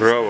Bravo.